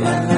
Yeah.